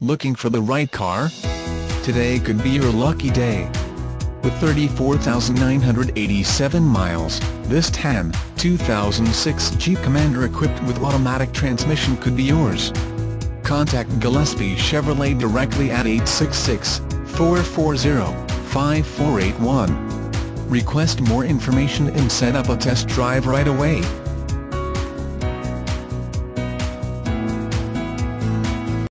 Looking for the right car? Today could be your lucky day. With 34,987 miles, this tan, 2006 Jeep Commander equipped with automatic transmission could be yours. Contact Gillespie Chevrolet directly at 866-440-5481. Request more information and set up a test drive right away.